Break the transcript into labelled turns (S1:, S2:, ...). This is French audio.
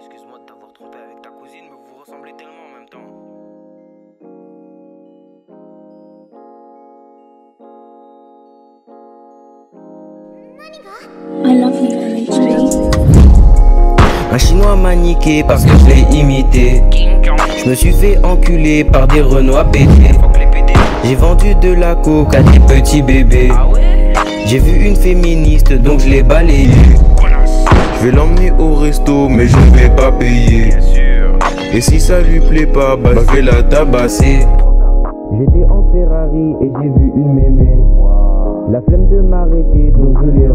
S1: excuse-moi de t'avoir trompé avec ta cousine, mais vous vous ressemblez tellement en même temps.
S2: I love you, LHB.
S1: Un chinois m'a niqué parce que je l'ai imité. Je me suis fait enculer par des renois pétés. J'ai vendu de la coke à des petits bébés. J'ai vu une féministe donc je l'ai balayé.
S3: Je vais l'emmener au resto, mais je ne vais pas payer. Et si ça lui plaît pas, bah je vais la tabasser.
S1: J'étais en Ferrari et j'ai vu une mémé. La flemme de m'arrêter donc je l'ai.